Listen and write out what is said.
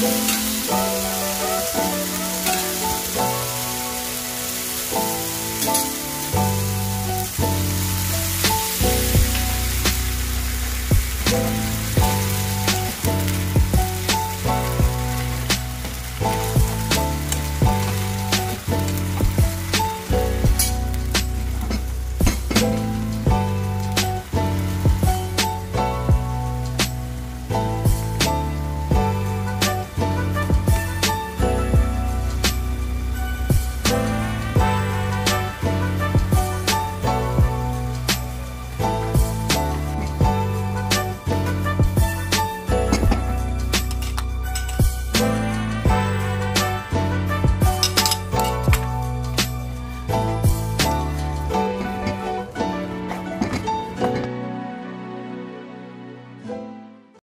Música